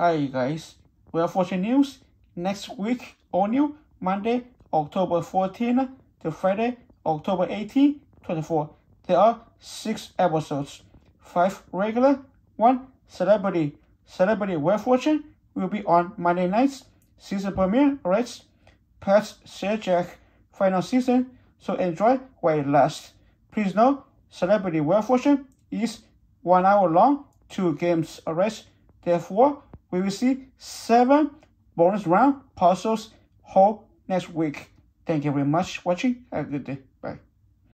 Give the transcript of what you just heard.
Hi guys, Wheel of Fortune news. Next week, all new, Monday, October 14 to Friday, October 18, 24. There are six episodes, five regular, one celebrity. Celebrity of Fortune will be on Monday nights. Season premiere, alright? Pat Sajak, final season, so enjoy while it lasts. Please know, Celebrity Wheel Fortune is one hour long, two games, alright? Therefore, we will see seven bonus round puzzles whole next week. Thank you very much for watching. Have a good day.